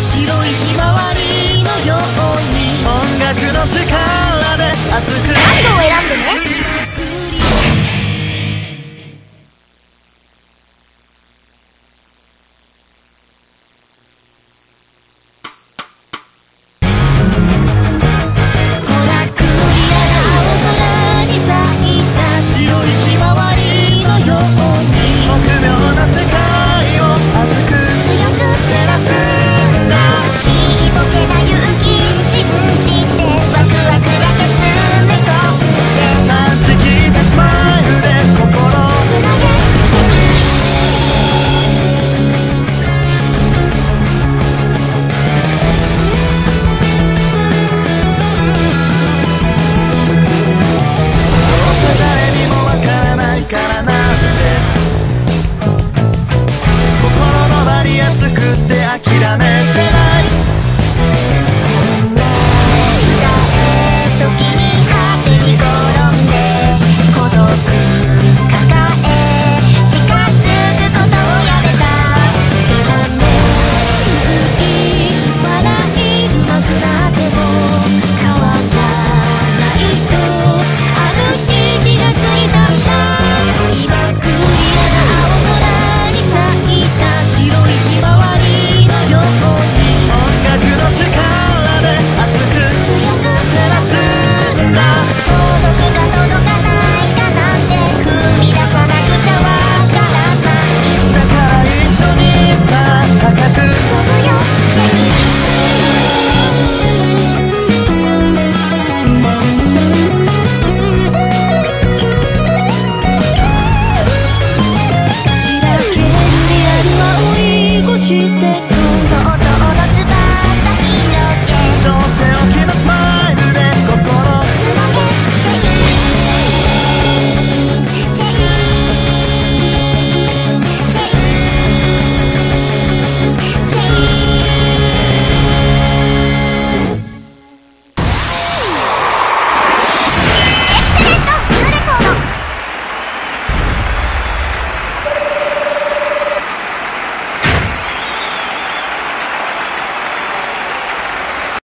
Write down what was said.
白いひまわりのように。音楽の力で熱く。歌詞を選んでね。してくそう